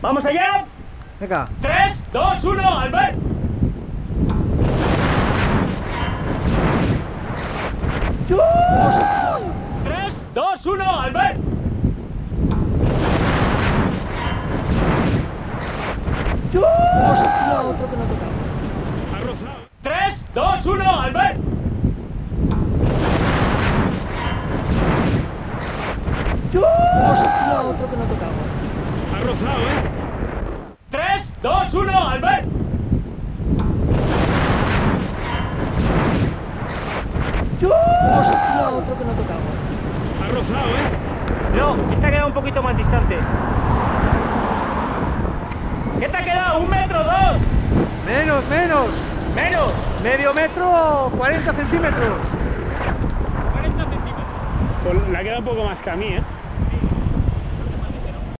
¡Vamos allá! Venga. 3, 2, 1, Albert. ¡Hostia! 3, 2, 1, Albert. ¡Hostia! Otro que no tocaba. Ha rozado. 3, 2, 1, Albert. ¡Hostia! Otro que no tocaba. Ha rozado, ¿eh? 3, 2, 1, Albert. ¡Hostia! Otro que no tocaba. Ha rozado, ¿eh? No, esta ha quedado un poquito más distante. ¿Qué te ha quedado? ¿Un metro, dos? Menos, menos. Menos. Medio metro, 40 centímetros. 40 centímetros. Pues le ha quedado un poco más que a mí, ¿eh?